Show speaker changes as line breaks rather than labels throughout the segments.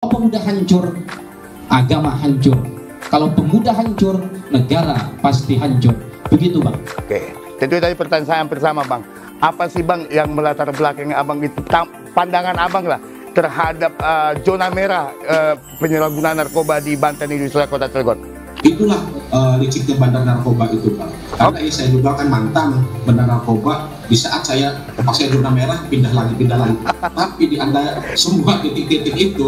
pemuda hancur, agama hancur. Kalau pemuda hancur, negara pasti hancur. Begitu bang.
Oke, tentu tadi pertanyaan saya bersama bang. Apa sih bang yang melatar belakangi abang itu pandangan abang lah terhadap uh, zona merah uh, penyalahgunaan narkoba di Banten di Kota Cilegon?
Itulah uh, liciknya bandar narkoba itu pak. Karena ya, saya juga kan mantan bandar narkoba di saat saya pakai zona merah pindah lagi pindah lagi. Tapi di anda semua titik-titik itu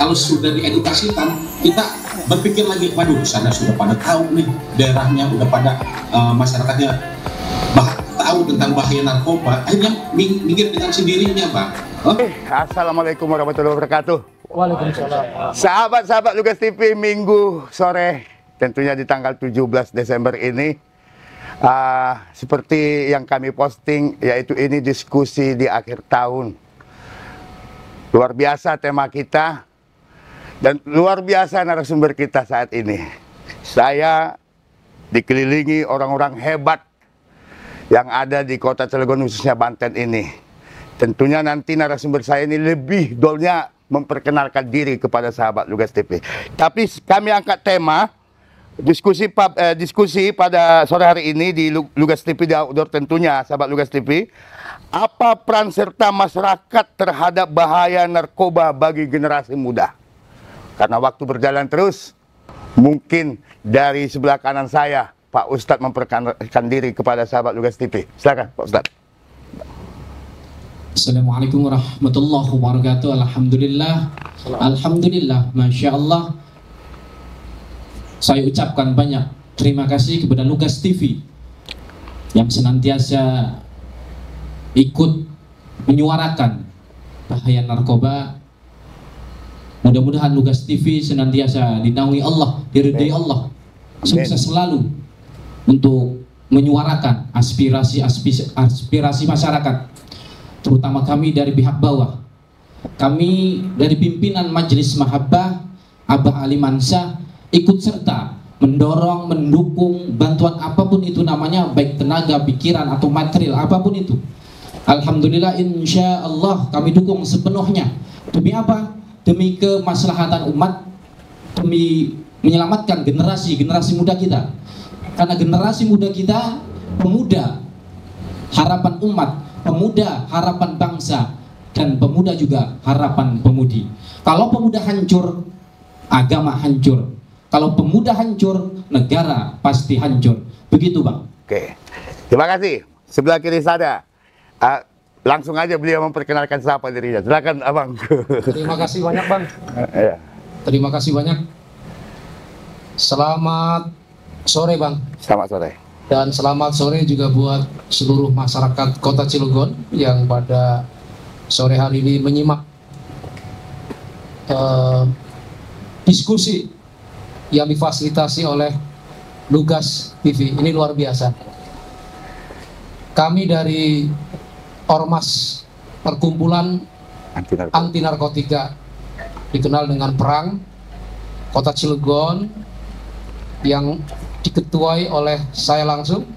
kalau sudah diedukasikan kita berpikir lagi waduh sana sudah pada tahu nih daerahnya udah pada uh, masyarakatnya bah tahu tentang bahaya narkoba. Akhirnya ming minggir dengan sendirinya pak. Huh?
Assalamualaikum warahmatullahi wabarakatuh.
Waalaikumsalam.
Sahabat-sahabat Lugas TV minggu sore tentunya di tanggal 17 Desember ini uh, seperti yang kami posting yaitu ini diskusi di akhir tahun. Luar biasa tema kita dan luar biasa narasumber kita saat ini. Saya dikelilingi orang-orang hebat yang ada di kota Cilegon khususnya Banten ini. Tentunya nanti narasumber saya ini lebih dolnya memperkenalkan diri kepada sahabat Lugas TV tapi kami angkat tema diskusi eh, diskusi pada sore hari ini di Lugas TV di outdoor tentunya sahabat Lugas TV apa peran serta masyarakat terhadap bahaya narkoba bagi generasi muda? Karena waktu berjalan terus mungkin dari sebelah kanan saya Pak Ustadz memperkenalkan diri kepada sahabat Lugas TV silakan Pak Ustadz.
Assalamualaikum warahmatullahi wabarakatuh. Alhamdulillah. Alhamdulillah Masya Allah saya ucapkan banyak terima kasih kepada Lugas TV yang senantiasa ikut menyuarakan bahaya narkoba. Mudah-mudahan Lugas TV senantiasa dinaungi Allah, diridai Allah. Sukses selalu untuk menyuarakan aspirasi aspirasi, aspirasi masyarakat, terutama kami dari pihak bawah. Kami dari pimpinan Majelis Mahabbah Abah Ali Mansah ikut serta mendorong, mendukung bantuan apa pun itu namanya baik tenaga, pikiran atau material apa pun itu. Alhamdulillah insya Allah kami dukung sepenuhnya. Demi apa? Demi kemaslahatan umat, demi menyelamatkan generasi-generasi muda kita. Karena generasi muda kita pemuda harapan umat, pemuda harapan bangsa, dan pemuda juga harapan pemudi. Kalau pemuda hancur, agama hancur. Kalau pemuda hancur, negara pasti hancur. Begitu, Bang.
Oke. Terima kasih. Sebelah kiri saya. Uh, langsung aja beliau memperkenalkan siapa dirinya. Silakan, Abang.
Terima kasih banyak, Bang.
Iya.
Terima kasih banyak. Selamat sore, Bang.
Selamat sore.
Dan selamat sore juga buat seluruh masyarakat Kota Cilegon yang pada sore hari ini menyimak uh, diskusi yang difasilitasi oleh Lugas TV. Ini luar biasa. Kami dari Ormas Perkumpulan
Anti
Narkotika dikenal dengan Perang Kota Cilegon yang diketuai oleh saya langsung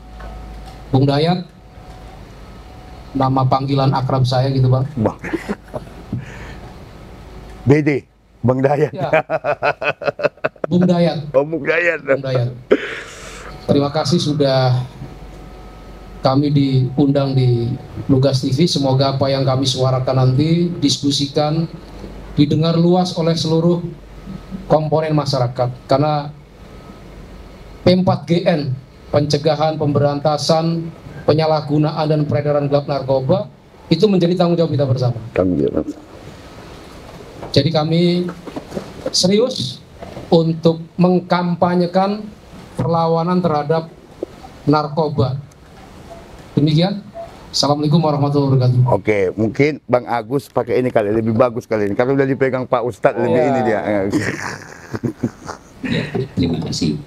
Bung Dayat nama panggilan akrab saya gitu Bang
Bang. BD, Bang Dayat.
ya. Bung Dayat
Oh, Bung Dayat.
Bung Dayat terima kasih sudah kami diundang di Lugas TV semoga apa yang kami suarakan nanti diskusikan didengar luas oleh seluruh komponen masyarakat karena P4GN pencegahan pemberantasan penyalahgunaan dan peredaran gelap narkoba itu menjadi tanggung jawab kita bersama.
Tanggung jawab.
Jadi kami serius untuk mengkampanyekan perlawanan terhadap narkoba. Demikian. Assalamualaikum warahmatullahi wabarakatuh.
Oke, mungkin Bang Agus pakai ini kali lebih bagus kali ini. Kalau udah dipegang Pak Ustadz lebih
Iya.
ini dia.
Ya, terima kasih.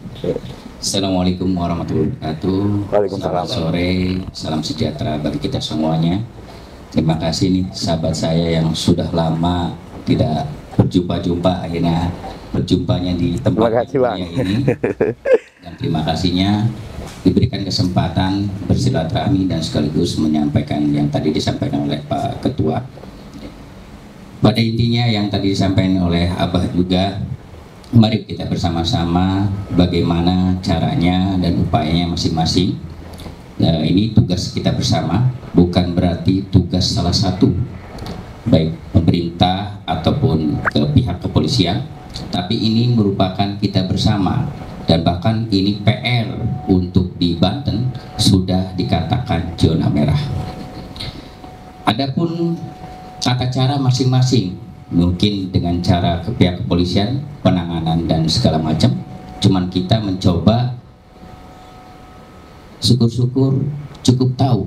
Assalamualaikum warahmatullahi wabarakatuh.
Waalaikumsalam.
Selamat sore, salam sejahtera bagi kita semuanya. Terima kasih nih sahabat saya yang sudah lama tidak berjumpa-jumpa akhirnya berjumpanya di tempat
Terima kasih, Bang.
ini. Dan terima kasihnya diberikan kesempatan bersilaturahmi dan sekaligus menyampaikan yang tadi disampaikan oleh Pak Ketua. pada intinya yang tadi disampaikan oleh Abah juga, mari kita bersama-sama bagaimana caranya dan upayanya masing-masing. Nah, ini tugas kita bersama, bukan berarti tugas salah satu, baik pemerintah ataupun ke pihak kepolisian, tapi ini merupakan kita bersama dan bahkan ini PR untuk di Banten sudah dikatakan zona merah. Adapun tata cara masing-masing mungkin dengan cara ke pihak kepolisian penanganan dan segala macam cuman kita mencoba syukur-syukur cukup tahu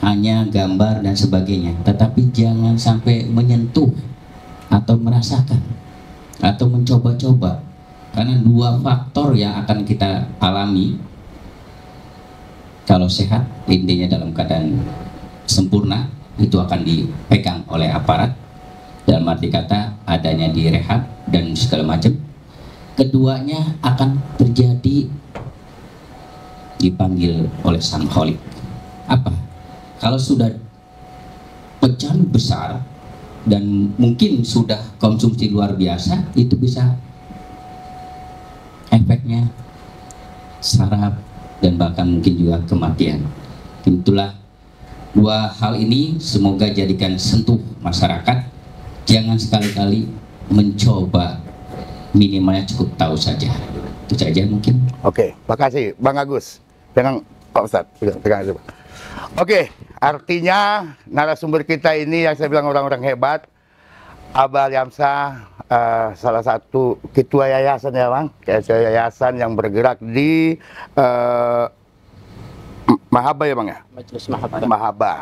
hanya gambar dan sebagainya. Tetapi jangan sampai menyentuh atau merasakan atau mencoba-coba. Karena dua faktor yang akan kita alami kalau sehat intinya dalam keadaan sempurna itu akan dipegang oleh aparat. Dalam arti kata adanya direhab dan segala macam. Keduanya akan terjadi dipanggil oleh sang kholik apa kalau sudah pecahan besar dan mungkin sudah konsumsi luar biasa itu bisa efeknya saraf dan bahkan mungkin juga kematian. Itulah dua hal ini. Semoga jadikan sentuh masyarakat. Jangan sekali-kali mencoba minimalnya cukup tahu saja. Itu saja mungkin.
Oke, makasih Bang Agus. Pegang Pak Ustadz, pegang, pegang aja, Pak. Oke, artinya narasumber kita ini yang saya bilang orang-orang hebat, Abah Yamsa, eh, salah satu ketua yayasan ya Bang, ketua yayasan yang bergerak di M- Mahaba ya Bang ya?
Majelis Mahabbah.
Mahaba.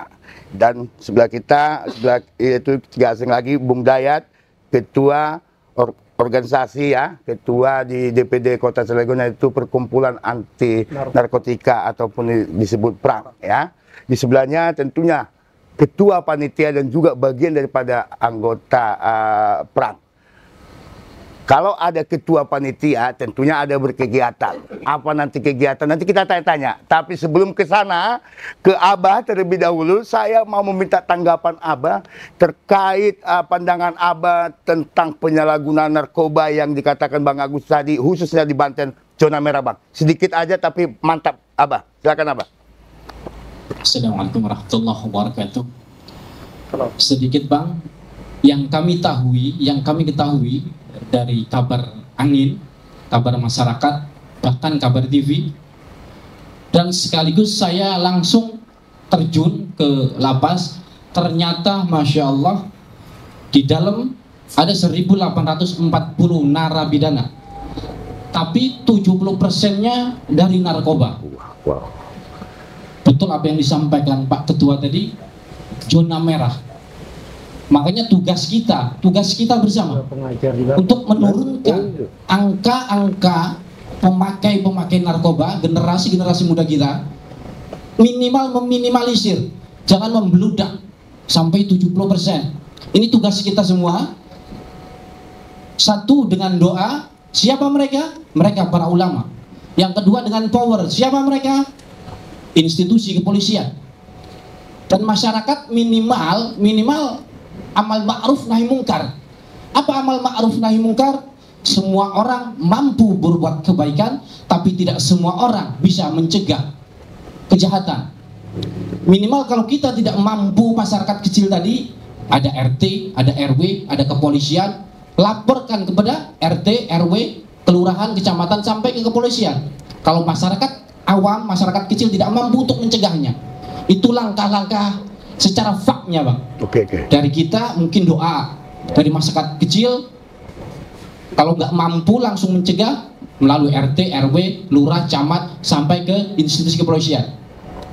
Dan sebelah kita, sebelah itu tiga asing lagi, Bung Dayat, ketua or- organisasi ya, ketua di DPD Kota Cilegon itu perkumpulan anti narkotika ataupun di- disebut PRAM ya. Di sebelahnya tentunya ketua panitia dan juga bagian daripada anggota eh, PRAM. Kalau ada ketua panitia, tentunya ada berkegiatan. Apa nanti kegiatan? Nanti kita tanya-tanya. Tapi sebelum ke sana, ke Abah terlebih dahulu, saya mau meminta tanggapan Abah terkait uh, pandangan Abah tentang penyalahgunaan narkoba yang dikatakan Bang Agus tadi, khususnya di Banten, zona merah Bang. Sedikit aja tapi mantap Abah. Silakan Abah.
Assalamualaikum warahmatullahi wabarakatuh. Sedikit bang, yang kami tahu, yang kami ketahui dari kabar angin, kabar masyarakat, bahkan kabar TV, dan sekaligus saya langsung terjun ke lapas. Ternyata, masya Allah, di dalam ada 1840 narapidana, tapi 70 persennya dari narkoba.
Wow.
betul apa yang disampaikan Pak Ketua tadi zona merah makanya tugas kita tugas kita bersama untuk menurunkan angka-angka pemakai-pemakai narkoba generasi-generasi muda kita minimal meminimalisir jangan membludak sampai 70% ini tugas kita semua. Satu dengan doa siapa mereka? Mereka para ulama. Yang kedua dengan power siapa mereka? Institusi kepolisian. Dan masyarakat minimal minimal amal ma'ruf nahi mungkar. Apa amal ma'ruf nahi mungkar? Semua orang mampu berbuat kebaikan tapi tidak semua orang bisa mencegah kejahatan. Minimal kalau kita tidak mampu masyarakat kecil tadi ada RT, ada RW, ada kepolisian laporkan kepada RT, RW, kelurahan, kecamatan sampai ke kepolisian. Kalau masyarakat awam, masyarakat kecil tidak mampu untuk mencegahnya. Itu langkah-langkah secara faknya bang
Oke, oke.
dari kita mungkin doa dari masyarakat kecil kalau nggak mampu langsung mencegah melalui RT, RW, lurah, camat sampai ke institusi kepolisian.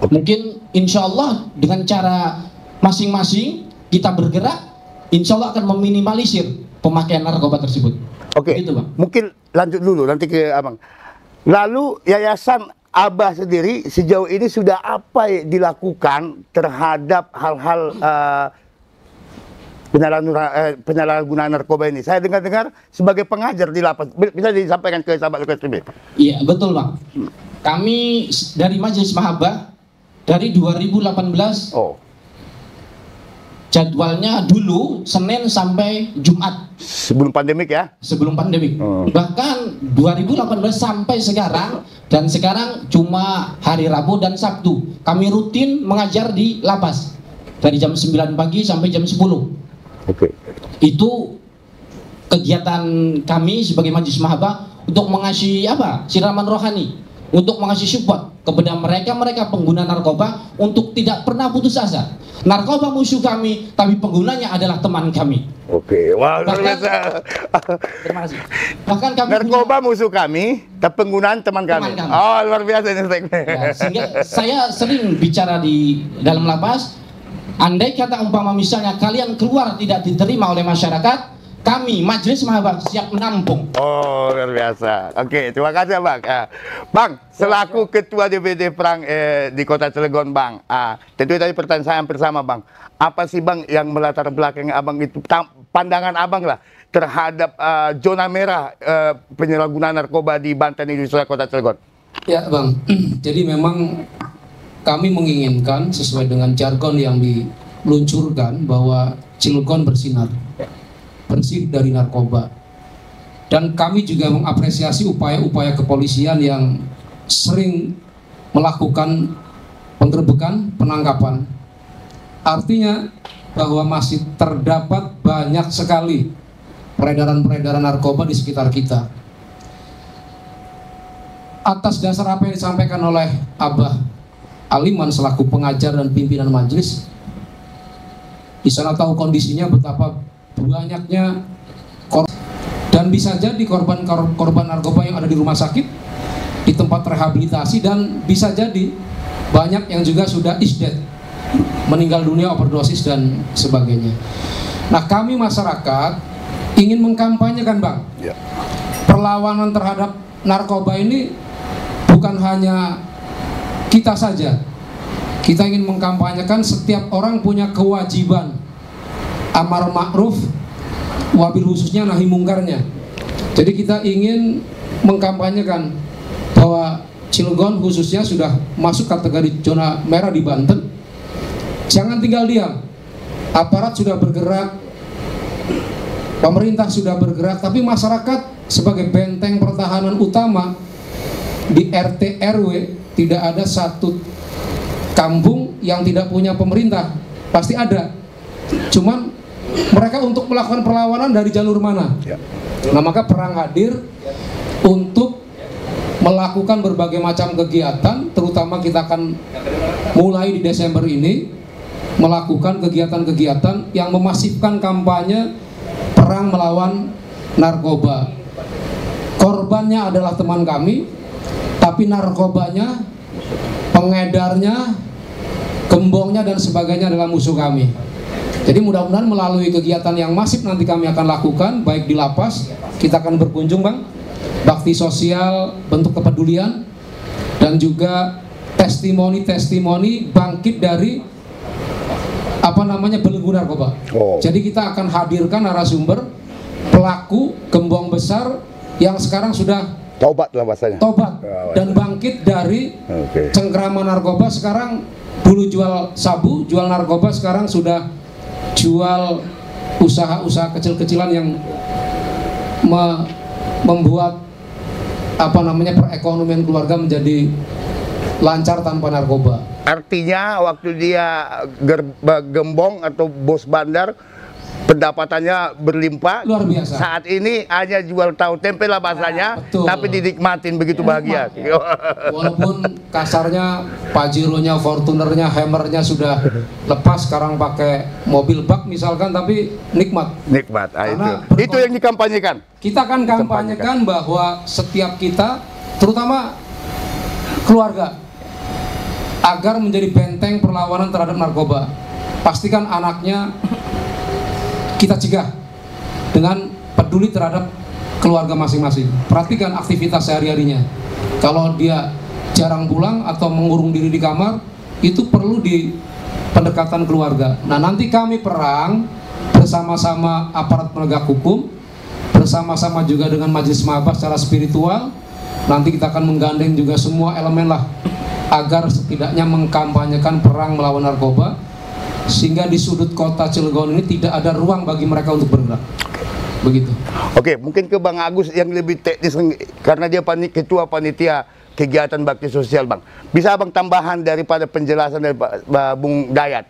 Mungkin insya Allah dengan cara masing-masing kita bergerak, insya Allah akan meminimalisir pemakaian narkoba tersebut.
Oke,
Gitu, Bang.
mungkin lanjut dulu nanti ke abang. Lalu yayasan Abah sendiri sejauh ini sudah apa yang dilakukan terhadap hal-hal eh, eh, penyalahgunaan narkoba ini? Saya dengar-dengar sebagai pengajar di lapas. Bi- Bisa disampaikan ke sahabat Lukas TV?
Iya betul bang. Kami s- dari Majelis Mahabbah dari 2018
Oh,
jadwalnya dulu Senin sampai Jumat
Sebelum pandemik ya?
sebelum pandemi.
Oh.
Bahkan 2018 sampai sekarang dan sekarang cuma hari Rabu dan Sabtu. Kami rutin mengajar di lapas dari jam 9 pagi sampai jam 10.
Oke.
Itu kegiatan kami sebagai Majelis Mahaba untuk mengasih apa? siraman rohani, untuk mengasih support kepada mereka-mereka pengguna narkoba untuk tidak pernah putus asa. Narkoba musuh kami, tapi penggunanya adalah teman kami.
Oke. Wah, luar
Bahkan-
biasa.
Terima kasih. Bahkan kami punya-
Narkoba musuh kami, tapi penggunaan teman kami.
Teman kami.
Oh, luar biasa ini segmen.
Ya, sehingga saya sering bicara di dalam lapas, andai kata umpama misalnya kalian keluar tidak diterima oleh masyarakat, kami Majelis Mahaba siap menampung.
Oh, luar biasa. Oke, terima kasih Bang. Ah, bang, selaku Ketua DPD Perang eh, di Kota Cilegon, Bang. Ah, tentu tadi pertanyaan saya hampir sama, Bang. Apa sih, Bang, yang melatar belakangi Abang itu, tam- pandangan Abang lah, terhadap ah, zona merah eh, penyalahgunaan narkoba di Banten di seluruh Kota Cilegon?
Ya Bang, jadi memang kami menginginkan sesuai dengan jargon yang diluncurkan bahwa Cilegon bersinar, bersih dari narkoba. Dan kami juga mengapresiasi upaya-upaya kepolisian yang sering melakukan penggerbekan, penangkapan. Artinya bahwa masih terdapat banyak sekali peredaran-peredaran narkoba di sekitar kita atas dasar apa yang disampaikan oleh Abah Aliman selaku pengajar dan pimpinan majelis di sana tahu kondisinya betapa banyaknya dan bisa jadi korban kor- korban narkoba yang ada di rumah sakit di tempat rehabilitasi dan bisa jadi banyak yang juga sudah is dead meninggal dunia overdosis dan sebagainya. Nah kami masyarakat ingin mengkampanyekan bang
Ya.
perlawanan terhadap narkoba ini bukan hanya kita saja. Kita ingin mengkampanyekan setiap orang punya kewajiban amar ma'ruf wabil khususnya nahi mungkarnya. Jadi kita ingin mengkampanyekan bahwa Cilegon khususnya sudah masuk kategori zona merah di Banten. Jangan tinggal diam. Aparat sudah bergerak, pemerintah sudah bergerak, tapi masyarakat sebagai benteng pertahanan utama di RT RW tidak ada satu kampung yang tidak punya pemerintah pasti ada cuman mereka untuk melakukan perlawanan dari jalur mana?
Ya.
nah maka perang hadir untuk melakukan berbagai macam kegiatan terutama kita akan mulai di Desember ini melakukan kegiatan-kegiatan yang memasifkan kampanye perang melawan narkoba. Korbannya adalah teman kami tapi narkobanya pengedarnya gembongnya dan sebagainya adalah musuh kami jadi mudah-mudahan melalui kegiatan yang masif nanti kami akan lakukan baik di lapas kita akan berkunjung bang bakti sosial bentuk kepedulian dan juga testimoni-testimoni bangkit dari apa namanya belenggu narkoba
Oh.
jadi kita akan hadirkan narasumber pelaku gembong besar yang sekarang sudah
Taubat lah bahasanya.
tobat
Oh,
dan bangkit dari
Oke.
cengkrama narkoba sekarang dulu jual sabu, jual narkoba sekarang sudah jual usaha-usaha kecil-kecilan yang me- membuat apa namanya perekonomian keluarga menjadi lancar tanpa narkoba.
Artinya waktu dia gembong atau bos bandar pendapatannya berlimpah.
Luar biasa.
Saat ini hanya jual tahu tempe lah bahasanya,
Betul.
tapi dinikmatin begitu bahagia.
Walaupun kasarnya Pajeronya, Fortunernya, Hammernya sudah lepas sekarang pakai mobil bak misalkan tapi nikmat.
Nikmat, ah, itu. Itu yang dikampanyekan.
Kita akan kampanyekan bahwa setiap kita, terutama keluarga, agar menjadi benteng perlawanan terhadap narkoba. Pastikan anaknya kita cegah dengan peduli terhadap keluarga masing-masing. Perhatikan aktivitas sehari-harinya. Kalau dia jarang pulang atau mengurung diri di kamar, itu perlu di pendekatan keluarga. Nah, nanti kami perang bersama-sama aparat penegak hukum, bersama-sama juga dengan majelis maba secara spiritual. Nanti kita akan menggandeng juga semua elemen lah agar setidaknya mengkampanyekan perang melawan narkoba sehingga di sudut kota Cilegon ini tidak ada ruang bagi mereka untuk bergerak. Begitu.
Oke, mungkin ke Bang Agus yang lebih teknis karena dia panik ketua panitia kegiatan bakti sosial, Bang. Bisa Bang tambahan daripada penjelasan dari Pak- Bung Dayat.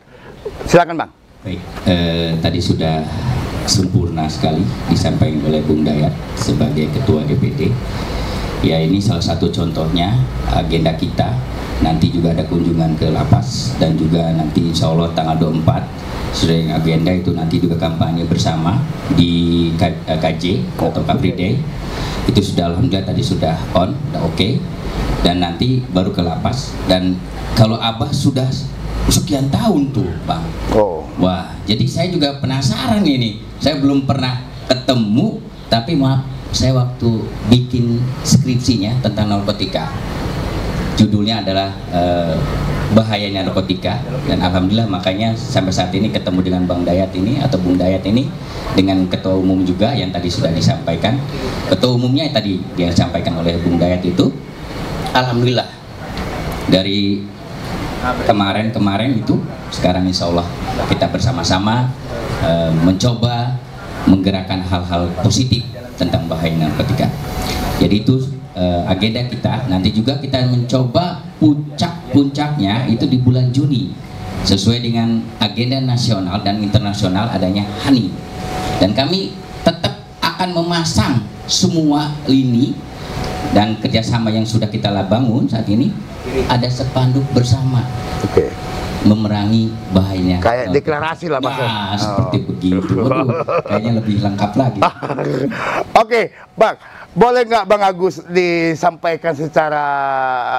Silakan, Bang.
Baik, eh, tadi sudah sempurna sekali disampaikan oleh Bung Dayat sebagai Ketua DPD. Ya ini salah satu contohnya agenda kita. Nanti juga ada kunjungan ke lapas dan juga nanti insya Allah tanggal 24 sudah yang agenda itu nanti juga kampanye bersama di K- eh, KJ atau Capri Day. Itu sudah alhamdulillah tadi sudah on, sudah oke. Dan nanti baru ke lapas. Dan kalau Abah sudah sekian tahun tuh, Bang.
Oh.
Wah, jadi saya juga penasaran ini. Saya belum pernah ketemu, tapi maaf, saya waktu bikin skripsinya tentang narkotika. Judulnya adalah eh, bahayanya narkotika dan alhamdulillah makanya sampai saat ini ketemu dengan Bang Dayat ini atau Bung Dayat ini dengan ketua umum juga yang tadi sudah disampaikan. Ketua umumnya yang tadi yang disampaikan oleh Bung Dayat itu alhamdulillah dari kemarin-kemarin itu sekarang insya Allah kita bersama-sama eh, mencoba menggerakkan hal-hal positif tentang bahaya narkotika. Jadi itu eh, agenda kita. Nanti juga kita mencoba puncak-puncaknya itu di bulan Juni sesuai dengan agenda nasional dan internasional adanya HANI. Dan kami tetap akan memasang semua lini dan kerjasama yang sudah kita bangun saat ini ada sepanduk bersama
Oke.
memerangi bahayanya
Kayak deklarasi lah, Mas.
Nah,
Oh.
seperti begitu. Waduh, kayaknya lebih lengkap lagi.
Oke, Bang. Boleh nggak Bang Agus disampaikan secara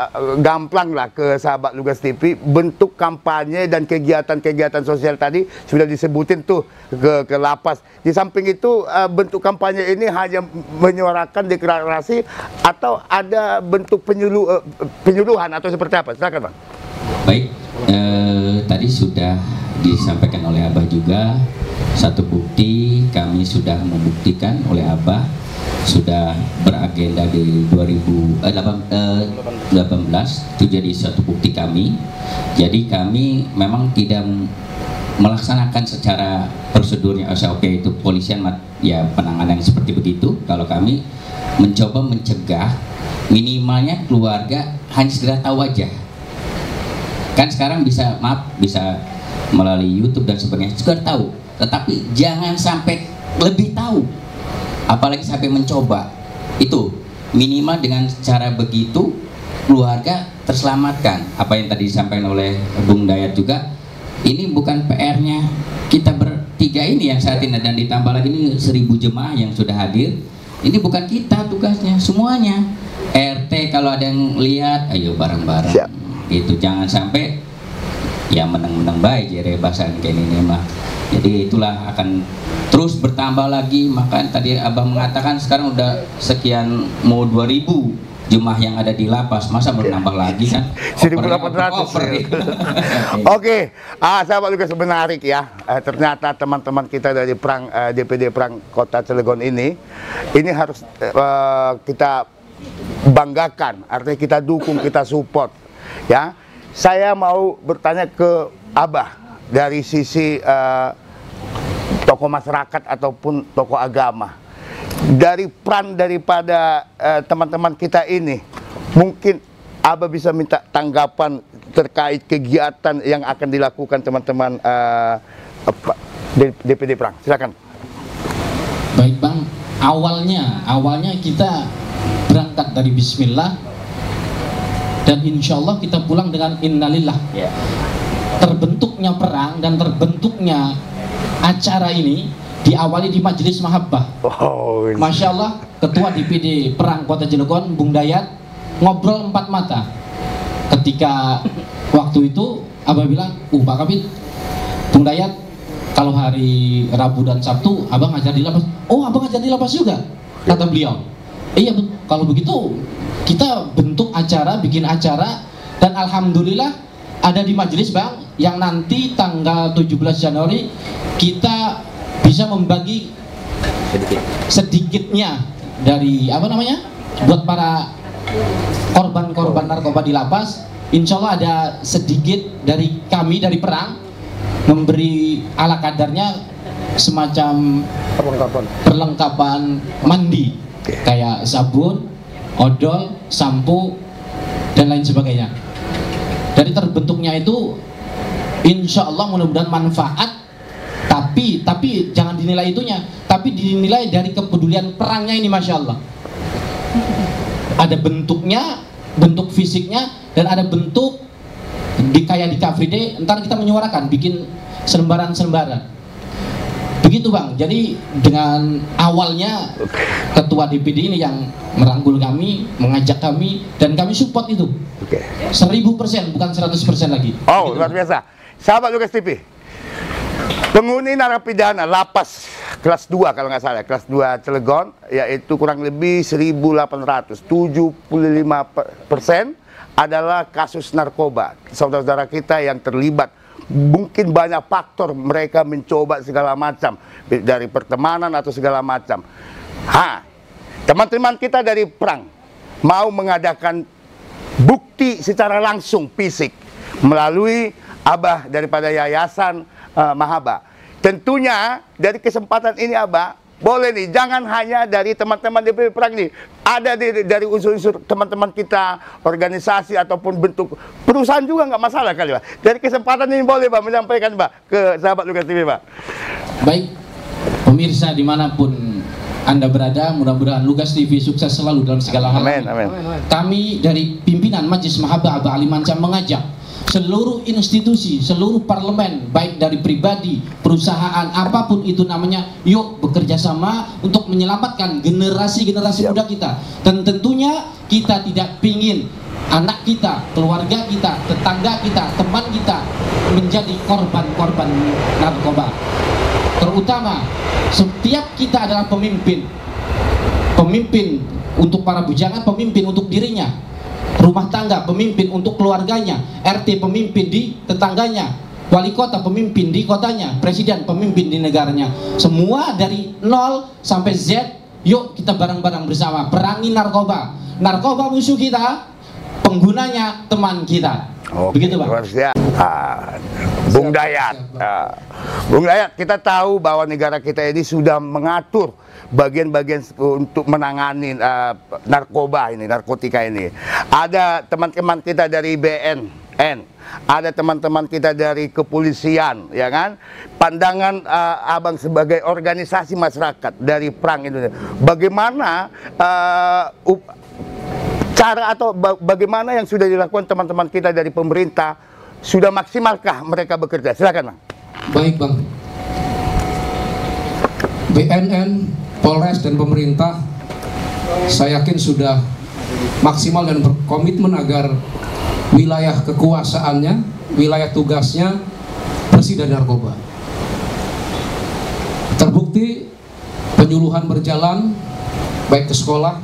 eh, gamblang lah ke sahabat Lugas TV bentuk kampanye dan kegiatan-kegiatan sosial tadi sudah disebutin tuh ke ke lapas. Di samping itu eh, bentuk kampanye ini hanya menyuarakan deklarasi atau ada bentuk penyuluh eh, penyuluhan atau seperti apa? Silakan Bang.
Baik, eh, tadi sudah disampaikan oleh Abah juga satu bukti kami sudah membuktikan oleh Abah sudah beragenda di 2018 itu jadi satu bukti kami. Jadi kami memang tidak melaksanakan secara prosedurnya SOP itu polisian ya penanganan seperti begitu. Kalau kami mencoba mencegah minimalnya keluarga hanya segera tahu aja kan sekarang bisa maaf bisa melalui YouTube dan sebagainya. Juga tahu. Tetapi jangan sampai lebih tahu. Apalagi sampai mencoba. Itu. Minimal dengan cara begitu keluarga terselamatkan. Apa yang tadi disampaikan oleh Bung Dayat juga ini bukan PR-nya kita bertiga ini yang saat ini. Dan ditambah lagi ini seribu jemaah yang sudah hadir. Ini bukan kita tugasnya semuanya. RT kalau ada yang lihat ayo bareng-bareng Itu jangan sampai ya menang-menang baik jadi bahasan kayak ini mah jadi itulah akan terus bertambah lagi maka tadi abang mengatakan sekarang udah sekian mau 2000 jemaah yang ada di lapas masa bertambah lagi kan
1800
Over,
ya.
gitu.
Oke, ah, sahabat Lukas menarik ya. Eh, ternyata teman-teman kita dari perang eh, DPD Perang Kota Cilegon ini, ini harus eh, kita banggakan. Artinya kita dukung, kita support. Ya, saya mau bertanya ke Abah dari sisi eh, tokoh masyarakat ataupun tokoh agama. Dari peran daripada eh, teman-teman kita ini, mungkin Abah bisa minta tanggapan terkait kegiatan yang akan dilakukan teman-teman eh, apa, D- DPD Perang. Silakan.
Baik Bang, awalnya awalnya kita berangkat dari Bismillah dan insya Allah kita pulang dengan Innalillah.
Ya.
Terbentuknya perang dan terbentuknya acara ini diawali di Majelis Mahabbah.
Oh,
Masya Allah, Ketua DPD Perang Kota Cilegon, Bung Dayat, ngobrol empat mata. Ketika waktu itu, Abah bilang, uh Pak Kabit, Bung Dayat, kalau hari Rabu dan Sabtu, Abang ngajar di lapas. Oh, Abang ngajar di lapas juga, kata beliau. Iya, kalau begitu kita bentuk acara, bikin acara, dan Alhamdulillah ada di majelis Bang, yang nanti tanggal 17 Januari kita bisa membagi sedikitnya dari apa namanya buat para korban-korban narkoba di lapas. Insya Allah ada sedikit dari kami dari perang memberi ala kadarnya semacam
perlengkapan.
perlengkapan mandi. Kayak sabun, odol, sampo dan lain sebagainya. Dari terbentuknya itu insya Allah mudah-mudahan manfaat tapi tapi jangan dinilai itunya tapi dinilai dari kepedulian perangnya ini masya Allah ada bentuknya bentuk fisiknya dan ada bentuk di kayak di Car ntar kita menyuarakan bikin selembaran-selembaran begitu bang jadi dengan awalnya ketua DPD ini yang merangkul kami mengajak kami dan kami support itu
Oke.
seribu persen bukan 100 persen lagi
Oh,
Begitu,
luar
Bang.
biasa. Sahabat Lukas TV. Penghuni narapidana lapas kelas 2 kalau nggak salah, kelas 2 Cilegon, yaitu kurang lebih 1.875 persen adalah kasus narkoba. Saudara-saudara kita yang terlibat mungkin banyak faktor mereka mencoba segala macam dari pertemanan atau segala macam. Ha, teman-teman kita dari perang mau mengadakan bukti secara langsung fisik melalui abah daripada yayasan uh, Mahaba. Tentunya dari kesempatan ini abah boleh nih jangan hanya dari teman-teman DPP Perang nih ada di- dari unsur-unsur teman-teman kita organisasi ataupun bentuk perusahaan juga nggak masalah kali pak. Dari kesempatan ini boleh pak menyampaikan pak ke sahabat Lukas TV pak.
Baik, pemirsa di mana pun Anda berada, mudah-mudahan Lugas TV sukses selalu dalam segala hal.
amin amin.
Kami dari pimpinan Majelis Mahabah Abah Ali Manca mengajak seluruh institusi, seluruh parlemen, baik dari pribadi, perusahaan, apa pun itu namanya, yuk bekerja sama untuk menyelamatkan generasi-generasi muda kita. Dan tentunya kita tidak pingin anak kita, keluarga kita, tetangga kita, teman kita menjadi korban-korban narkoba. Terutama setiap kita adalah pemimpin, pemimpin untuk para bujangan, pemimpin untuk dirinya, rumah tangga pemimpin untuk keluarganya, RT pemimpin di tetangganya, wali kota pemimpin di kotanya, presiden pemimpin di negaranya. Semua dari nol sampai Z, yuk kita bareng-bareng bersama perangi narkoba. Narkoba musuh kita, penggunanya teman kita.
Oke,
Begitu, Pak.
Ah, Bung Dayat. Ah, Bung Dayat, kita tahu bahwa negara kita ini sudah mengatur bagian-bagian untuk menangani ah, narkoba ini, narkotika ini. Ada teman-teman kita dari BNN, ada teman-teman kita dari kepolisian, ya kan? Pandangan ah, Abang sebagai organisasi masyarakat dari Perang Indonesia. Bagaimana up- cara atau ba- bagaimana yang sudah dilakukan teman-teman kita dari pemerintah sudah maksimalkah mereka bekerja? Silakan, Bang.
Baik Bang. BNN, Polres dan pemerintah saya yakin sudah maksimal dan berkomitmen agar wilayah kekuasaannya, wilayah tugasnya bersih dari narkoba. Terbukti penyuluhan berjalan baik ke sekolah,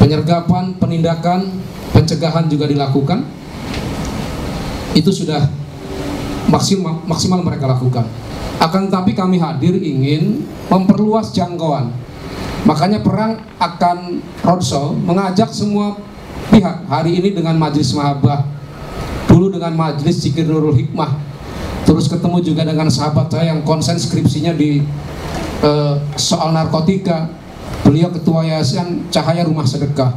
penyergapan, penindakan, pencegahan juga dilakukan. Itu sudah maksimal maksimal mereka lakukan. Akan tetapi kami hadir ingin memperluas jangkauan. Makanya perang akan roadshow mengajak semua pihak hari ini dengan Majelis Mahabah, dulu dengan Majelis Zikir Nurul Hikmah, terus ketemu juga dengan sahabat saya yang konsen skripsinya di eh, soal narkotika. Beliau ketua yayasan Cahaya Rumah Sedekah.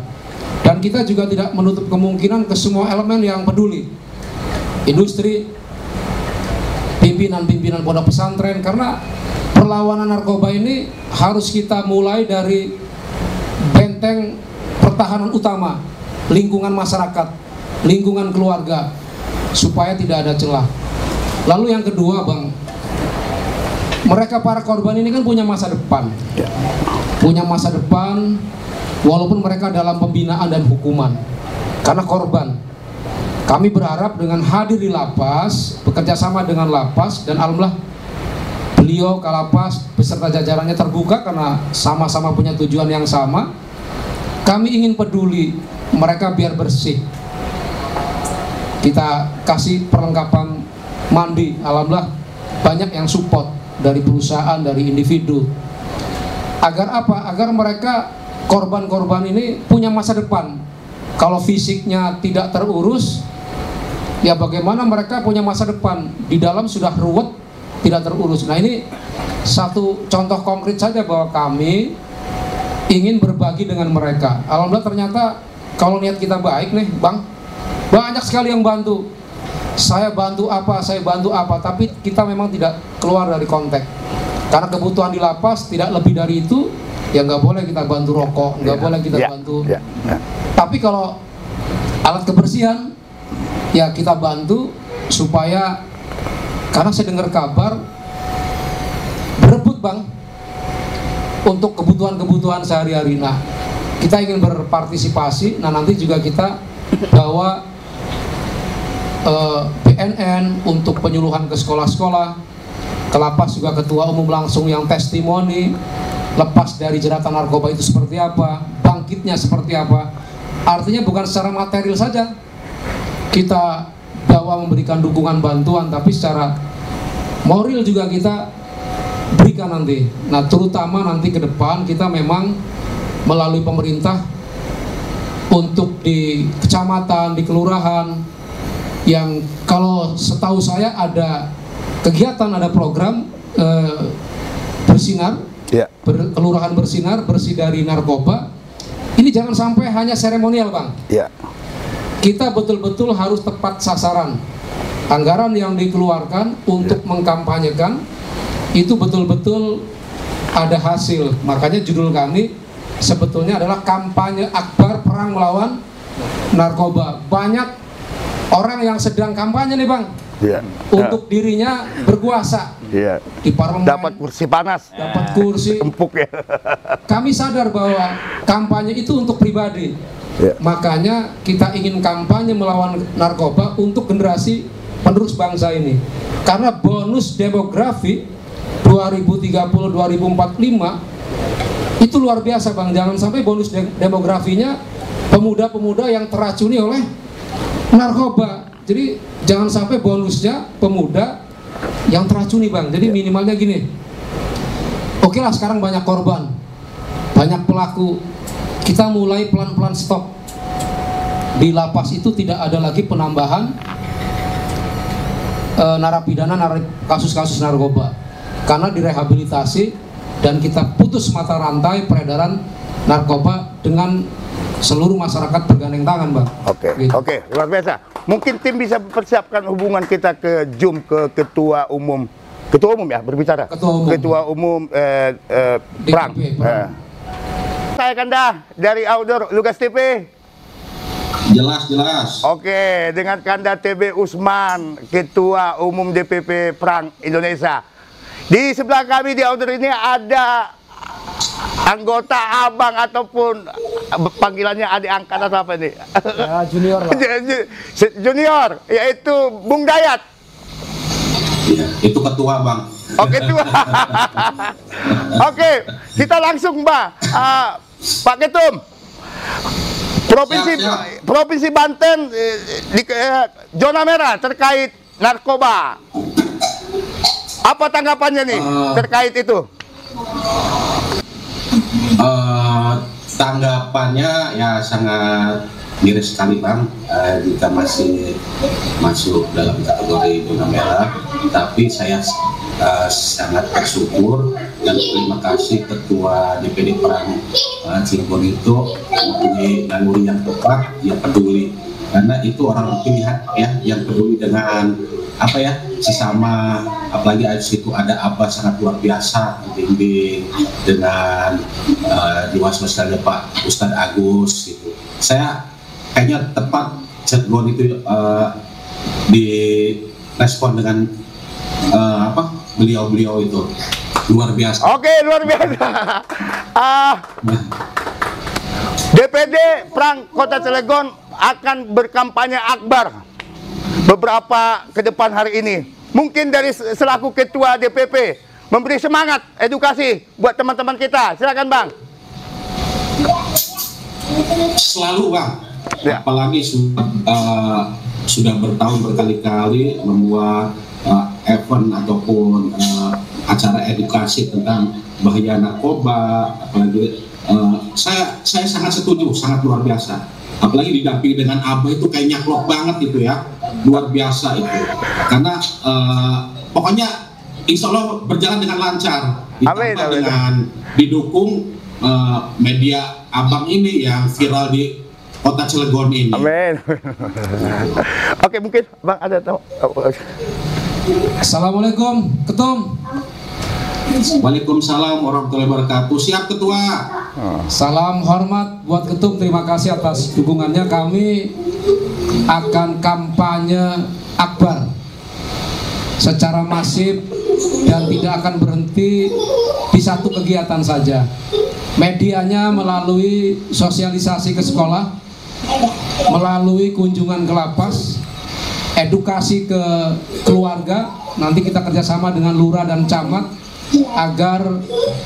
Dan kita juga tidak menutup kemungkinan ke semua elemen yang peduli. Industri, pimpinan-pimpinan pondok pesantren karena perlawanan narkoba ini harus kita mulai dari benteng pertahanan utama lingkungan masyarakat, lingkungan keluarga supaya tidak ada celah. Lalu yang kedua, Bang, mereka para korban ini kan punya masa depan. Punya masa depan walaupun mereka dalam pembinaan dan hukuman. Karena korban. Kami berharap dengan hadir di lapas, bekerja sama dengan lapas dan alhamdulillah beliau kalapas beserta jajarannya terbuka karena sama-sama punya tujuan yang sama. Kami ingin peduli mereka biar bersih. Kita kasih perlengkapan mandi, alhamdulillah banyak yang support dari perusahaan, dari individu. Agar apa? Agar mereka korban-korban ini punya masa depan. Kalau fisiknya tidak terurus, ya bagaimana mereka punya masa depan di dalam sudah ruwet tidak terurus. Nah ini satu contoh konkret saja bahwa kami ingin berbagi dengan mereka. Alhamdulillah ternyata kalau niat kita baik nih, bang, banyak sekali yang bantu. Saya bantu apa, saya bantu apa, tapi kita memang tidak keluar dari konteks. Karena kebutuhan di lapas tidak lebih dari itu, ya nggak boleh kita bantu rokok, nggak
Ya,
boleh kita
ya,
bantu.
ya, ya.
Tapi kalau alat kebersihan, ya kita bantu supaya karena saya dengar kabar berebut bang untuk kebutuhan-kebutuhan sehari-hari. Nah, kita ingin berpartisipasi. Nah, nanti juga kita bawa eh, BNN untuk penyuluhan ke sekolah-sekolah. Ke lapas juga ketua umum langsung yang testimoni lepas dari jeratan narkoba itu seperti apa, bangkitnya seperti apa. Artinya bukan secara material saja kita bawa memberikan dukungan bantuan, tapi secara moral juga kita berikan nanti. Nah, terutama nanti ke depan kita memang melalui pemerintah untuk di kecamatan, di kelurahan yang kalau setahu saya ada kegiatan, ada program eh, bersinar,
Ya.
ber- kelurahan bersinar, bersih dari narkoba. Ini jangan sampai hanya seremonial, Bang
Ya.
Kita betul-betul harus tepat sasaran. Anggaran yang dikeluarkan untuk mengkampanyekan itu betul-betul ada hasil. Makanya judul kami sebetulnya adalah kampanye akbar perang melawan narkoba. Banyak orang yang sedang kampanye nih bang
Ya.
untuk dirinya berkuasa
Ya.
di parlemen,
Dapat kursi panas.
dapat kursi.
Empuk ya.
Kami sadar bahwa kampanye itu untuk pribadi.
Ya.
Makanya kita ingin kampanye melawan narkoba untuk generasi penerus bangsa ini. Karena bonus demografi 2030-2045 itu luar biasa Bang. Jangan sampai bonus de- demografinya pemuda-pemuda yang teracuni oleh narkoba. Jadi jangan sampai bonusnya pemuda yang teracuni Bang. Jadi minimalnya gini. Oke lah sekarang banyak korban, banyak pelaku. Kita mulai pelan-pelan stop. Di lapas itu tidak ada lagi penambahan eh, narapidana nar- kasus-kasus narkoba karena direhabilitasi dan kita putus mata rantai peredaran narkoba dengan seluruh masyarakat bergandeng tangan, bang.
Oke,
Gitu.
oke, luar biasa. Mungkin tim bisa persiapkan hubungan kita ke Zoom ke ketua umum, ketua umum ya berbicara.
Ketua umum.
Ketua umum eh, eh,
DKP.
Perang. Eh. Saya Kanda dari Outdoor Lugas TV.
Jelas, jelas.
Oke, dengan Kanda TB Usman, Ketua Umum DPP Perang Indonesia. Di sebelah kami di Outdoor ini ada anggota abang ataupun panggilannya adik angkat atau apa nih?
Ya, junior lah.
Junior, yaitu Bung Dayat.
Iya, itu ketua bang.
Oke tua. Oke, kita langsung Mbak. Ah, Pak Ketum. Provinsi
Siap, siap.
Provinsi Banten eh, di eh, zona merah terkait narkoba. Apa tanggapannya nih
Eh.
terkait itu?
Eh, tanggapannya ya sangat miris sekali bang Eh, jika masih masuk dalam kategori zona merah tapi saya eh, sangat bersyukur dan terima kasih ketua DPD Perang eh, Cirebon itu mempunyai naluri yang tepat yang peduli karena itu orang pilihan ya yang peduli dengan apa ya sesama apalagi di situ ada apa sangat luar biasa bimbing dengan uh, jiwa sosialnya Pak Ustadz Agus gitu. Saya kayaknya tepat Cirebon itu uh, direspon dengan uh, apa beliau-beliau itu luar biasa.
Oke, luar biasa. Ah, DPD Perang Kota Cilegon akan berkampanye akbar beberapa ke depan hari ini. Mungkin dari selaku ketua DPP memberi semangat edukasi buat teman-teman kita. Silakan Bang.
selalu bang
Ya.
apalagi eh, sudah bertahun berkali-kali membuat eh, event ataupun eh, acara edukasi tentang bahaya narkoba apalagi eh, saya saya sangat setuju, sangat luar biasa. Apalagi didampingi dengan Abah itu kayak nyaklok banget gitu ya, luar biasa itu. Karena eh, pokoknya Insya Allah berjalan dengan lancar, ditambah
Amin, amin.
dengan didukung eh, media Abang ini yang viral di kota Cilegon ini.
Amin. Oke, mungkin Bang ada tahu.
Assalamualaikum, Ketum.
Waalaikumsalam warahmatullahi wabarakatuh. Siap ketua.
Salam hormat buat Ketum. Terima kasih atas dukungannya. Kami akan kampanye akbar secara masif dan tidak akan berhenti di satu kegiatan saja. Medianya melalui sosialisasi ke sekolah, melalui kunjungan ke lapas, edukasi ke keluarga. Nanti kita kerjasama dengan lurah dan camat agar